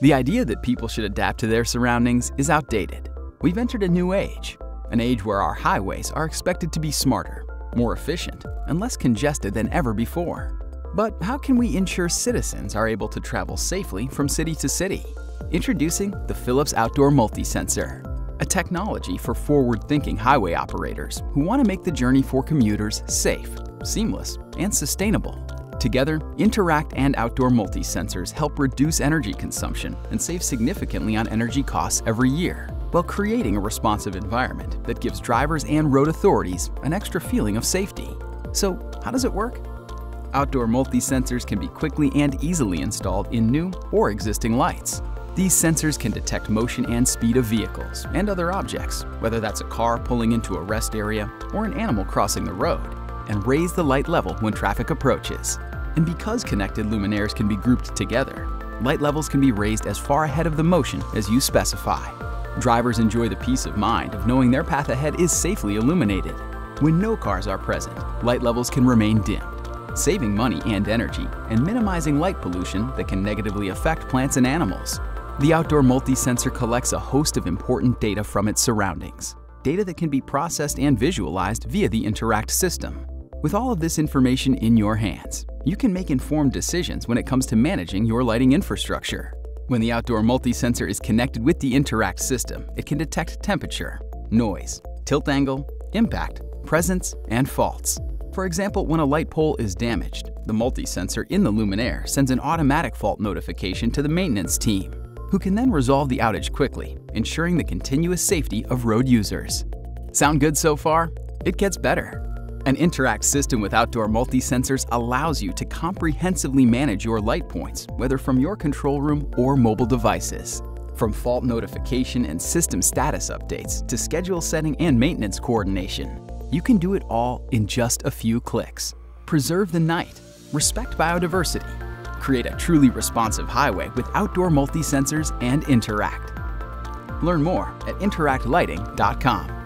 The idea that people should adapt to their surroundings is outdated. We've entered a new age, an age where our highways are expected to be smarter, more efficient, and less congested than ever before. But how can we ensure citizens are able to travel safely from city to city? Introducing the Philips Outdoor Multi-Sensor, a technology for forward-thinking highway operators who want to make the journey for commuters safe, seamless, and sustainable. Together, Interact and Outdoor Multi-Sensors help reduce energy consumption and save significantly on energy costs every year, while creating a responsive environment that gives drivers and road authorities an extra feeling of safety. So, how does it work? Outdoor multi-sensors can be quickly and easily installed in new or existing lights. These sensors can detect motion and speed of vehicles and other objects, whether that's a car pulling into a rest area or an animal crossing the road, and raise the light level when traffic approaches. And because connected luminaires can be grouped together, light levels can be raised as far ahead of the motion as you specify. Drivers enjoy the peace of mind of knowing their path ahead is safely illuminated. When no cars are present, light levels can remain dimmed, saving money and energy and minimizing light pollution that can negatively affect plants and animals. The outdoor multi-sensor collects a host of important data from its surroundings, data that can be processed and visualized via the Interact system. With all of this information in your hands, you can make informed decisions when it comes to managing your lighting infrastructure. When the outdoor multi-sensor is connected with the Interact system, it can detect temperature, noise, tilt angle, impact, presence, and faults. For example, when a light pole is damaged, the multi-sensor in the luminaire sends an automatic fault notification to the maintenance team, who can then resolve the outage quickly, ensuring the continuous safety of road users. Sound good so far? It gets better. An Interact system with outdoor multi-sensors allows you to comprehensively manage your light points, whether from your control room or mobile devices. From fault notification and system status updates to schedule setting and maintenance coordination, you can do it all in just a few clicks. Preserve the night, respect biodiversity, create a truly responsive highway with outdoor multi-sensors and Interact. Learn more at interactlighting.com.